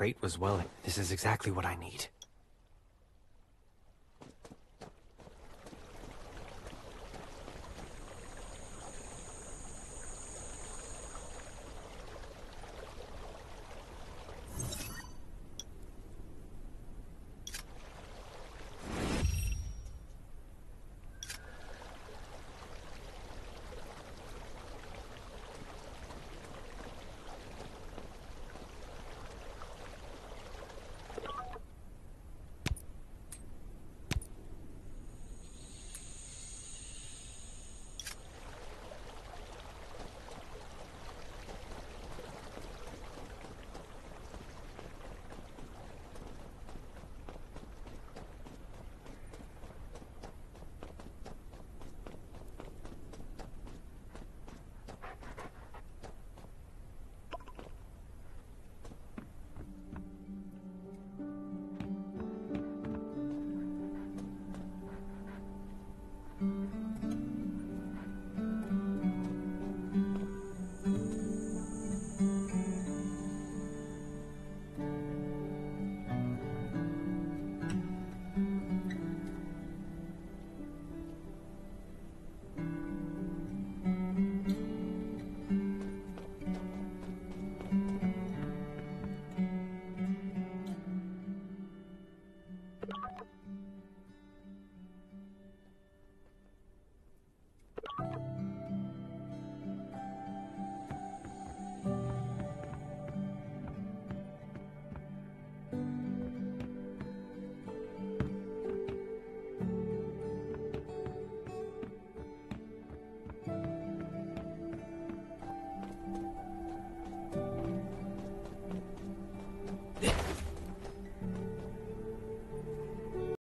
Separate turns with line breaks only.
Crate was well... This is exactly what I need.